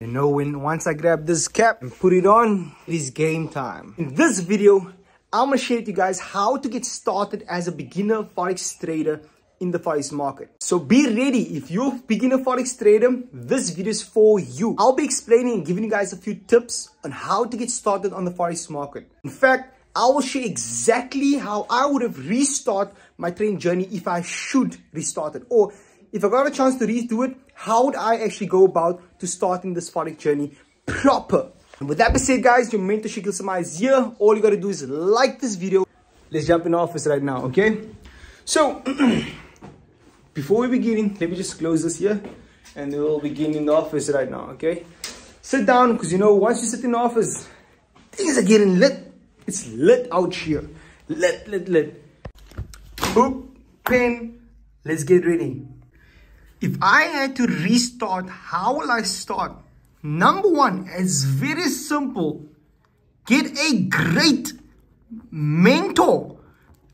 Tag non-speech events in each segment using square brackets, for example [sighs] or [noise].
You know when once I grab this cap and put it on, it is game time. In this video, I'm gonna share with you guys how to get started as a beginner forex trader in the forex market. So be ready. If you're a beginner forex trader, this video is for you. I'll be explaining and giving you guys a few tips on how to get started on the forex market. In fact, I will share exactly how I would have restarted my trading journey if I should restart it or if I got a chance to redo it, how would I actually go about to starting this forex journey proper? And with that being said, guys, your mentor Shaquel Samaai is here. All you got to do is like this video. Let's jump in office right now, okay? So, [clears throat] before we begin, let me just close this here. And we'll begin in the office right now, okay? Sit down, because you know, once you sit in the office, things are getting lit. It's lit out here. Lit, lit, lit. Book, pen, let's get ready. If I had to restart, how will I start? Number one, it's very simple. Get a great mentor.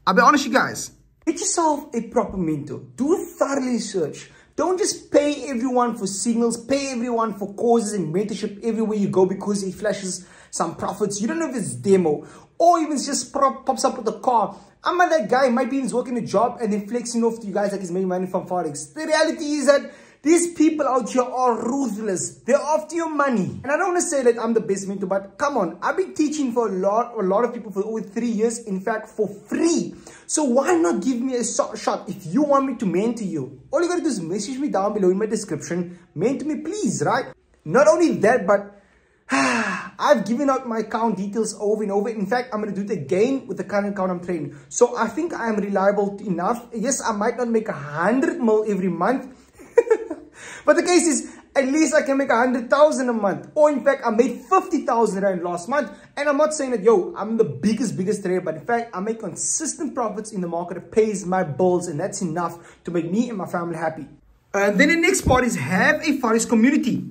I'll be honest, you guys. Get yourself a proper mentor. Do thorough research. Don't just pay everyone for signals, pay everyone for courses and mentorship everywhere you go because it flashes some profits. You don't know if it's demo or even just pops up with a car. I'm not that guy. Might be working a job and then flexing off to you guys like he's making money from Forex. The reality is that these people out here are ruthless. They're after your money. And I don't want to say that I'm the best mentor, but come on. I've been teaching for a lot, a lot of people for over three years. In fact, for free. So why not give me a shot if you want me to mentor you? All you got to do is message me down below in my description. Mentor me, please, right? Not only that, but [sighs] I've given out my account details over and over. In fact, I'm going to do it again with the current account I'm trading. So I think I am reliable enough. Yes, I might not make a hundred mil every month. [laughs] but the case is, at least I can make a hundred thousand a month. Or in fact, I made 50,000 rand last month. And I'm not saying that, yo, I'm the biggest, biggest trader. But in fact, I make consistent profits in the market. It pays my bills. And that's enough to make me and my family happy. And then the next part is have a forex community.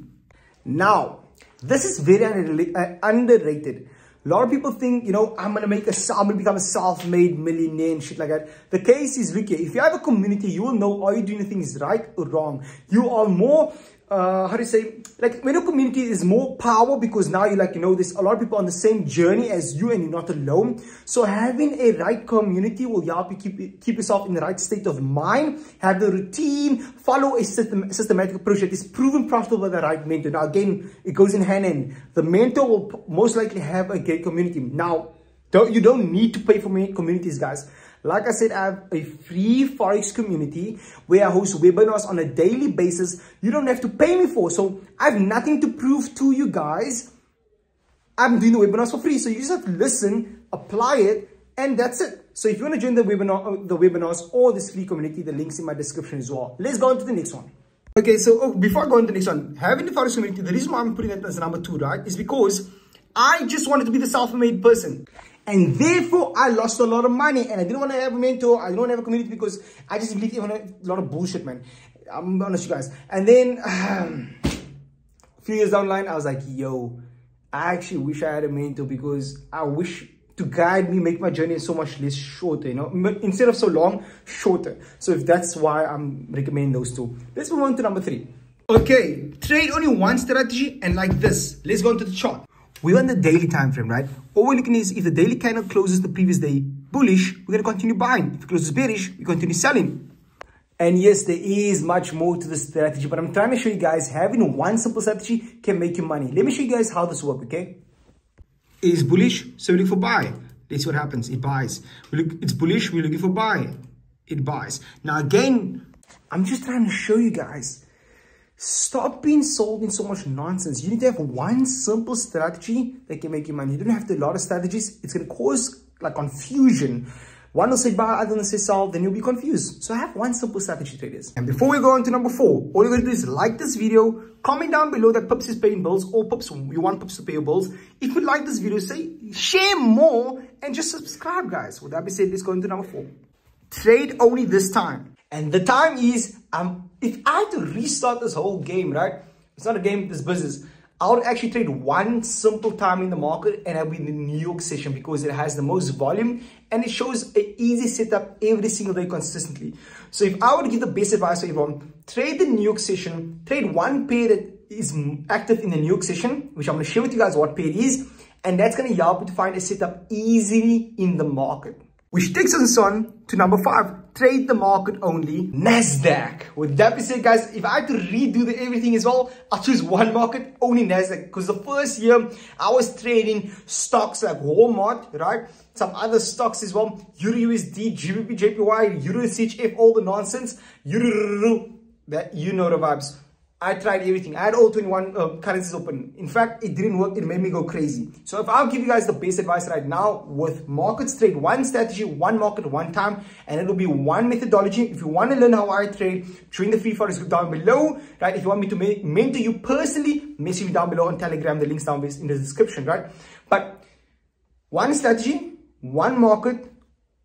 Now, this is very uh, underrated. A lot of people think, you know, I'm going to make a, I'm going to become a self-made millionaire and shit like that. The case is, Ricky, if you have a community, you will know are you doing things right or wrong. You are more uh, how do you say, like when a community is more power because now you like, you know, there's a lot of people on the same journey as you and you're not alone. So having a right community will help you keep, keep yourself in the right state of mind, have the routine, follow a system, systematic approach that is proven profitable by the right mentor. Now again, it goes in hand in. The mentor will most likely have a great community. Now, don't, you don't need to pay for many communities, guys. Like I said, I have a free Forex community where I host webinars on a daily basis. You don't have to pay me for. So I have nothing to prove to you guys. I'm doing the webinars for free. So you just have to listen, apply it, and that's it. So if you want to join the webinar, uh, the webinars or this free community, the link's in my description as well. Let's go on to the next one. Okay, so oh, before I go on to the next one, having the Forex community, the reason why I'm putting that as number two, right, is because I just wanted to be the self-made person. And therefore, I lost a lot of money. And I didn't want to have a mentor. I didn't have a community because I just believed in a lot of bullshit, man. I'm honest, you guys. And then, um, [clears throat] a few years down the line, I was like, yo, I actually wish I had a mentor because I wish to guide me, make my journey so much less shorter, you know, instead of so long, shorter. So if that's why I'm recommending those two. Let's move on to number three. Okay, trade only one strategy and like this. Let's go into the chart. We're on the daily time frame, right? All we're looking is if the daily candle closes the previous day bullish, we're going to continue buying. If it closes bearish, we continue selling. And yes, there is much more to the strategy, but I'm trying to show you guys having one simple strategy can make you money. Let me show you guys how this works, okay? It is bullish, so we look for buy. See what happens. It buys. We look, it's bullish, we're looking for buy. It buys. Now again, I'm just trying to show you guys Stop being sold in so much nonsense. You need to have one simple strategy that can make you money. You don't have to a lot of strategies. It's going to cause like confusion. One will say buy, other will say sell, then you'll be confused. So I have one simple strategy traders. And before we go on to number four, all you gotta do is like this video, comment down below that Pips is paying bills or Pips, you want Pips to pay your bills. If you like this video, say share more and just subscribe guys. With that being said, let's go into number four. Trade only this time. And the time is, um, if I had to restart this whole game, right? It's not a game, it's business. I would actually trade one simple time in the market and I'll be in the New York session because it has the most volume and it shows an easy setup every single day consistently. So if I would give the best advice to everyone, trade the New York session, trade one pair that is active in the New York session, which I'm going to share with you guys what pair is. And that's going to help you to find a setup easily in the market. Which takes us on to number five, trade the market only, NASDAQ. With that being said, guys, if I had to redo the everything as well, I'll choose one market, only NASDAQ. Because the first year, I was trading stocks like Walmart, right? Some other stocks as well, Euro USD, GBP, JPY, Euro CHF, all the nonsense. That you know the vibes. I tried everything. I had all 21 uh, currencies open. In fact, it didn't work. It made me go crazy. So if I'll give you guys the best advice right now with markets trade, one strategy, one market, one time, and it'll be one methodology. If you want to learn how I trade, join the free forex group down below, right? If you want me to mentor you personally, message me down below on Telegram. The link's down in the description, right? But one strategy, one market,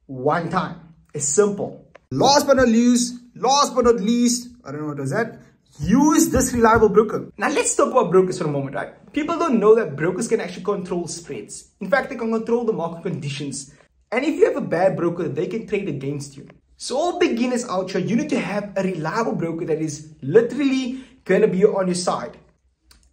one time. It's simple. Last but not least, last but not least, I don't know what was that use this reliable broker. Now let's talk about brokers for a moment, right? People don't know that brokers can actually control spreads. In fact, they can control the market conditions. And if you have a bad broker, they can trade against you. So all beginners out here, you need to have a reliable broker that is literally going to be on your side.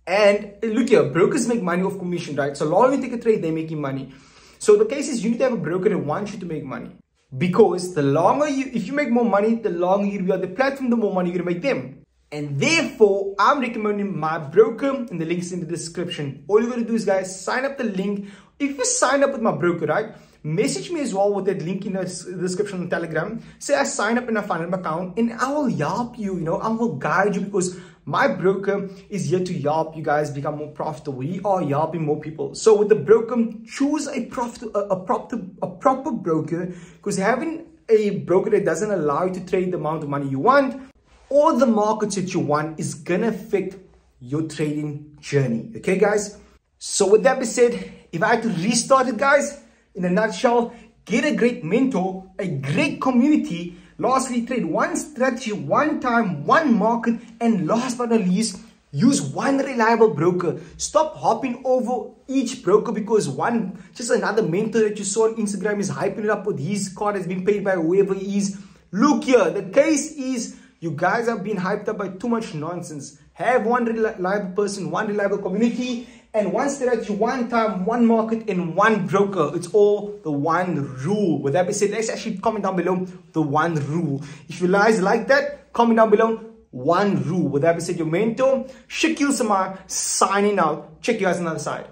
And look here, brokers make money off commission, right? So long you take a trade, they're making money. So the case is you need to have a broker that wants you to make money. Because the longer you, if you make more money, the longer you'll be on the platform, the more money you're going to make them. And therefore, I'm recommending my broker and the link's in the description. All you gotta do is guys, sign up the link. If you sign up with my broker, right? Message me as well with that link in the description on Telegram. Say I sign up in a Funnel account and I will help you, you know, I will guide you because my broker is here to help you guys become more profitable. We are helping more people. So with the broker, choose a profit, a, a proper, a proper broker because having a broker that doesn't allow you to trade the amount of money you want or the markets that you want is gonna affect your trading journey. Okay, guys? So with that being said, if I had to restart it, guys, in a nutshell, get a great mentor, a great community, lastly, trade one strategy, one time, one market, and last but not least, use one reliable broker. Stop hopping over each broker because one, just another mentor that you saw on Instagram is hyping it up with his card has been paid by whoever he is. Look here, the case is you guys have been hyped up by too much nonsense. Have one reliable person, one reliable community, and one strategy, one time, one market, and one broker. It's all the one rule. With that being said, let's actually comment down below the one rule. If you guys like that, comment down below one rule. With that being said, your mentor, Shaquel Samaai, signing out. Check you guys on the other side.